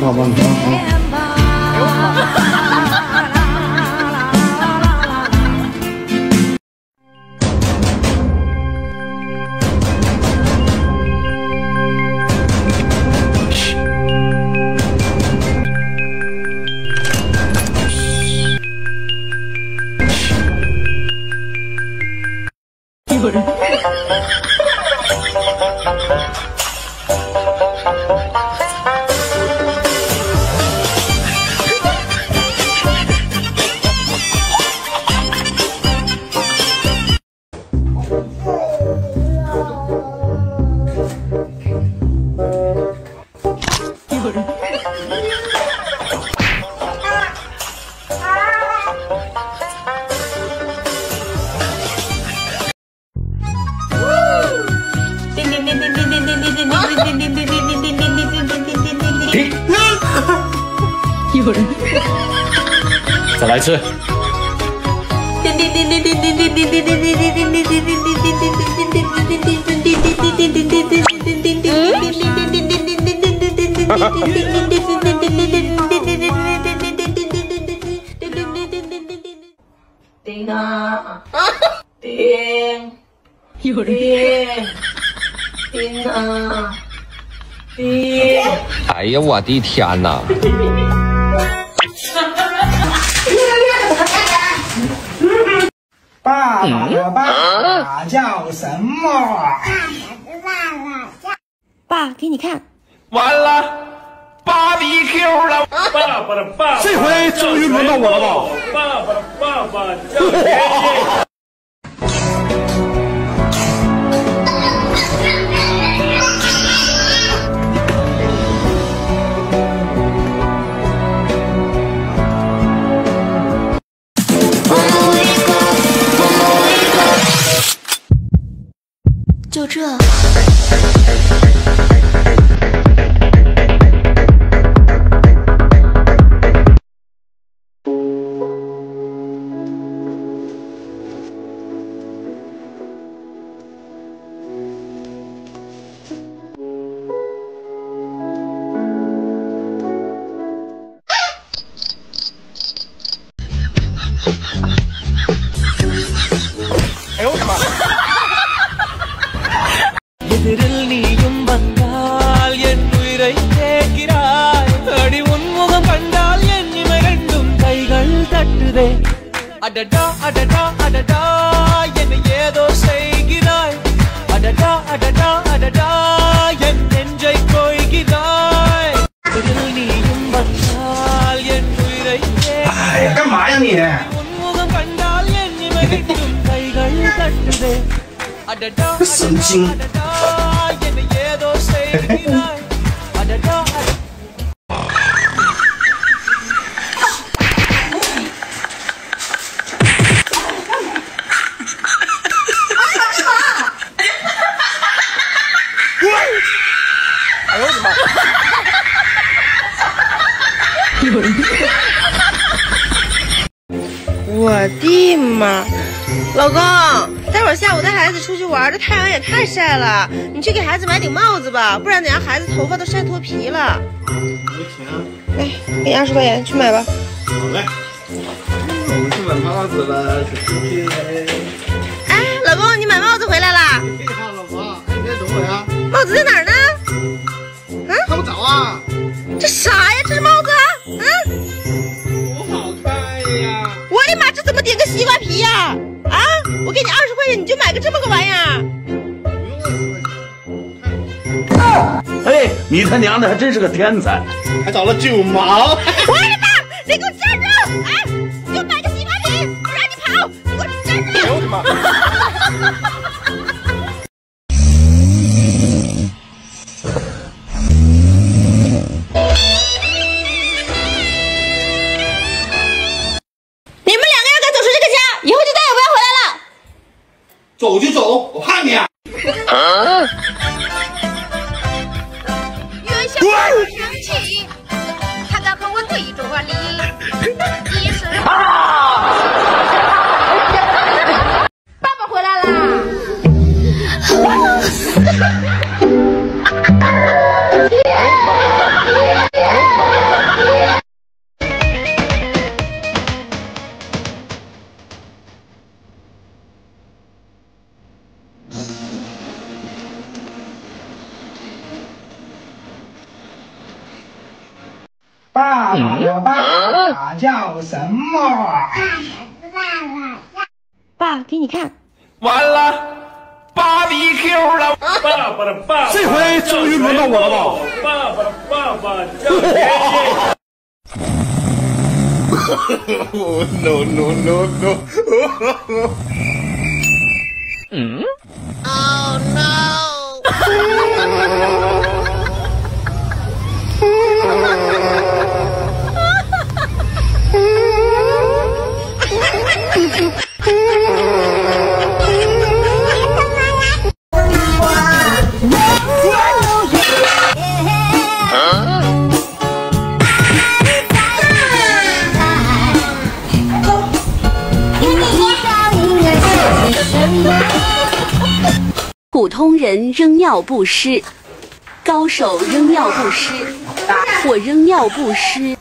吧，随再来一次。丁啊，丁，丁，丁啊，叮。哎呀，我的天哪！爸爸的爸爸叫什么？爸爸，给你看，完了芭比 Q 了。爸爸的爸，这回终于轮到我了吧？爸爸的爸爸叫就这。ஆடுதே அடடா அடடா அடடா என்ன ஏதோ செய்கிறாய். அடடா அடடா அடடா என் நெஞ்சை கொய்கிறாய். இதில் நீயும் வந்தால் என் உயிரை உன்முகம் கண்டால் என் இமைக்கும் கைகள் தட்டுதே. அடடா அடடா அடடா என்ன ஏதோ செய்கிறாய். அடடா அடடா 我的妈！我的妈！老公，待会儿下午带孩子出去玩，这太阳也太晒了，你去给孩子买顶帽子吧，不然等下孩子头发都晒脱皮了。没钱。来，给你二十块钱，去买吧。好嘞。我去买帽子了，小弟弟。哎，老公，你买帽子回来啦？你好，老婆，哎，你在等我呀？帽子在哪儿呢？啊。这啥呀？这是帽子？嗯？多好看呀！我的妈，这怎么顶个西瓜皮呀？啊！我给你二十块钱，你就买个这么个玩意儿？不用二十块钱。哎，你他娘的还真是个天才！还找了九毛。我的 money 爸爸的爸爸叫什么？爸，给你看，完了，芭比 Q 了！爸爸的爸爸，这回终于轮到我了吧？爸爸的爸爸叫 no no no no！普通人扔尿不湿，高手扔尿不湿，我扔尿不湿。